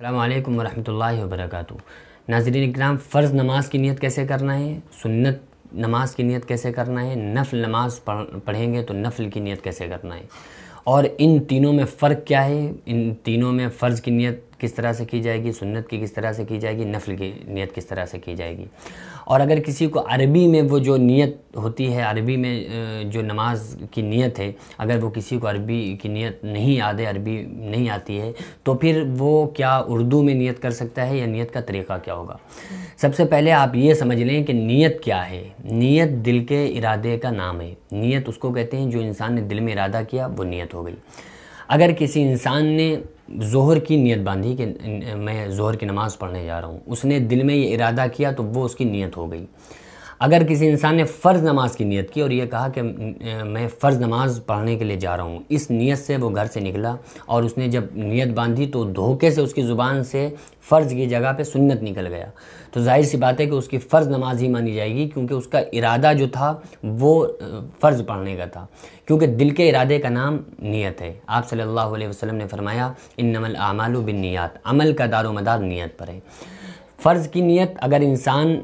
السلام علیکم ورحمۃ اللہ وبرکاتہ۔ ناظرین اکرام، فرض نماز کی نیت کیسے کرنا ہے؟ سنت نماز کی نیت کیسے کرنا ہے؟ نفل نماز پڑھیں گے تو نفل کی نیت کیسے کرنا ہے؟ اور ان تینوں میں فرق کیا ہے؟ ان تینوں میں فرض کی نیت کس طرح سے کی جائے گی، سنت کی کس طرح سے کی جائے گی، نفل کی نیت کس طرح سے کی جائے گی۔ اور اگر کسی کو عربی میں وہ جو نیت ہوتی ہے، عربی میں جو نماز کی نیت ہے، اگر وہ کسی کو عربی کی نیت نہیں یاد ہے، عربی نہیں آتی ہے، تو پھر وہ کیا اردو میں نیت کر سکتا ہے یا نیت کا طریقہ کیا ہوگا؟ سب سے پہلے آپ یہ سمجھ لیں کہ نیت کیا ہے۔ نیت دل کے ارادے کا نام ہے۔ نیت اس کو کہتے ہیں جو انسان نے دل میں ارادہ کیا، وہ نیت ہو گئی۔ اگر کسی انسان نے ظہر کی نیت باندھی کہ میں ظہر کی نماز پڑھنے جا رہا ہوں۔ اس نے دل میں یہ ارادہ کیا تو وہ اس کی نیت ہو گئی۔ اگر کسی انسان نے فرض نماز کی نیت کی اور یہ کہا کہ میں فرض نماز پڑھنے کے لیے جا رہا ہوں، اس نیت سے وہ گھر سے نکلا اور اس نے جب نیت باندھی تو دھوکے سے اس کی زبان سے فرض کی جگہ پہ سنت نکل گیا۔ تو ظاہر سی بات ہے کہ اس کی فرض نماز ہی مانی جائے گی کیونکہ اس کا ارادہ جو تھا وہ فرض پڑھنے کا تھا۔ کیونکہ دل کے ارادے کا نام نیت ہے۔ آپ صلی اللہ علیہ وسلم نے فرمایا، انما الاعمال بالنیات، عمل کا دار و مدار نیت پر ہے۔ فرض کی نیت اگر انسان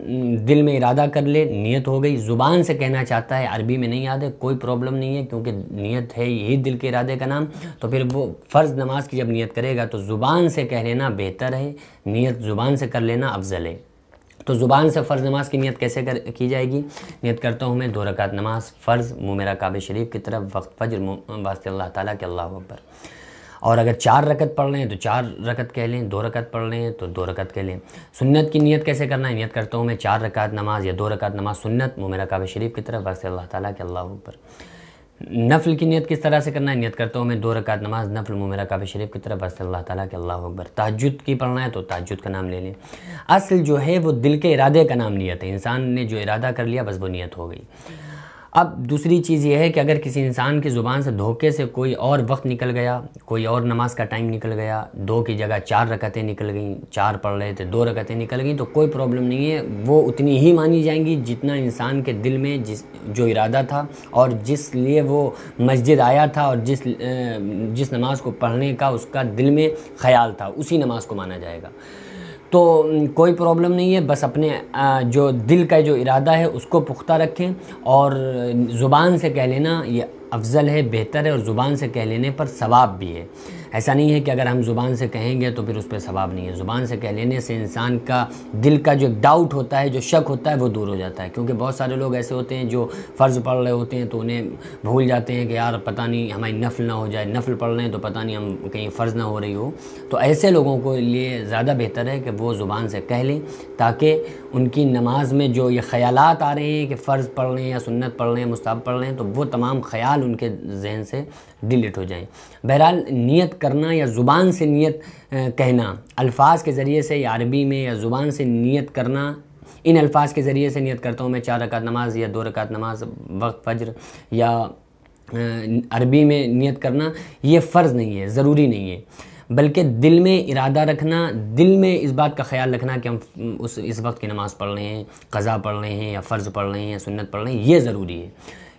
دل میں ارادہ کر لے، نیت ہو گئی، زبان سے کہنا چاہتا ہے، عربی میں نہیں یاد ہے، کوئی پرابلم نہیں ہے، کیونکہ نیت ہے یہی دل کے ارادے کا نام، تو پھر وہ فرض نماز کی جب نیت کرے گا تو زبان سے کہہ لینا بہتر ہے، نیت زبان سے کر لینا افضل ہے۔ تو زبان سے فرض نماز کی نیت کیسے کر، کی جائے گی؟ نیت کرتا ہوں میں دو رکعت نماز، فرض منہ میرا کعبہ شریف کی طرف، وقت فجر واسطے اللہ تعالیٰ کے اللہ اکبر۔ اور اگر چار رکت پڑھ لیں ہیں تو چار رکت کہہ لیں، دو رکت پڑھ لیں ہیں تو دو رکت کہہ لیں۔ سنت کی نیت کیسے کرنا ہے؟ نیت کرتا ہوں میں چار رکعت نماز یا دو رکعت نماز سنت، وہ میرا کعبہ شریف کی طرف برس اللہ تعالیٰ کے اللہ اوپر۔ نفل کی نیت کس طرح سے کرنا ہے؟ نیت کرتا ہوں میں دو رکعت نماز، نفل میرا کعبہ شریف کی طرف برس اللہ تعالیٰ کے اللہ اکبر۔ تحجد کی پڑھنا ہے تو تحجد کا نام لے لیں۔ اصل جو ہے وہ دل کے ارادے کا نام نیت ہے۔ انسان نے جو ارادہ کر لیا، بس وہ نیت ہو گئی۔ اب دوسری چیز یہ ہے کہ اگر کسی انسان کی زبان سے دھوکے سے کوئی اور وقت نکل گیا، کوئی اور نماز کا ٹائم نکل گیا، دو کی جگہ چار رکعتیں نکل گئیں، چار پڑھ رہے تھے، دو رکعتیں نکل گئیں، تو کوئی پرابلم نہیں ہے، وہ اتنی ہی مانی جائیں گی جتنا انسان کے دل میں جس جو ارادہ تھا اور جس لیے وہ مسجد آیا تھا اور جس جس نماز کو پڑھنے کا اس کا دل میں خیال تھا، اسی نماز کو مانا جائے گا۔ تو کوئی پرابلم نہیں ہے، بس اپنے جو دل کا جو ارادہ ہے، اس کو پختہ رکھیں۔ اور زبان سے کہہ لینا، یہ افضل ہے، بہتر ہے، اور زبان سے کہہ لینے پر ثواب بھی ہے۔ ایسا نہیں ہے کہ اگر ہم زبان سے کہیں گے تو پھر اس پہ ثواب نہیں ہے۔ زبان سے کہہ لینے سے انسان کا دل کا جو ڈاؤٹ ہوتا ہے، جو شک ہوتا ہے، وہ دور ہو جاتا ہے۔ کیونکہ بہت سارے لوگ ایسے ہوتے ہیں جو فرض پڑھ رہے ہوتے ہیں تو انہیں بھول جاتے ہیں کہ یار، پتہ نہیں ہماری نفل نہ ہو جائے۔ نفل پڑھ رہے ہیں تو پتہ نہیں ہم کہیں فرض نہ ہو رہی ہو۔ تو ایسے لوگوں کو لیے زیادہ بہتر ہے کہ وہ زبان سے کہہ لیں تاکہ ان کی نماز میں جو یہ خیالات آ رہے ہیں کہ فرض پڑھ رہے ہیں یا سنت پڑھ رہے ہیں، مستحب پڑھ رہے ہیں، تو وہ تمام خیال ان کے ذہن سے ڈیلیٹ ہو جائیں۔ بہرحال نیت کرنا یا زبان سے نیت کہنا۔ الفاظ کے ذریعے سے یا عربی میں یا زبان سے نیت کرنا۔ ان الفاظ کے ذریعے سے نیت کرتا ہوں میں چار رکعت نماز یا دو رکعت نماز، وقت، فجر یا عربی میں نیت کرنا۔ یہ فرض نہیں ہے، ضروری نہیں ہے۔ بلکہ دل میں ارادہ رکھنا، دل میں اس بات کا خیال رکھنا کہ ہم اس اس وقت کی نماز پڑھ رہے ہیں، قضا پڑھ رہے ہیں یا فرض پڑھ رہے ہیں یا سنت پڑھ رہے ہیں، یہ ضروری ہے۔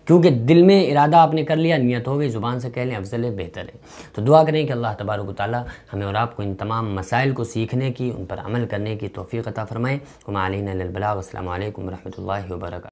کیونکہ دل میں ارادہ آپ نے کر لیا، نیت ہو گئی، زبان سے کہہ لیں، افضل ہے، بہتر ہے۔ تو دعا کریں کہ اللہ تبارک و تعالیٰ ہمیں اور آپ کو ان تمام مسائل کو سیکھنے کی، ان پر عمل کرنے کی توفیق عطا فرمائے۔ عملین البلاغ۔ السلام علیکم ورحمۃ اللہ وبرکاتہ۔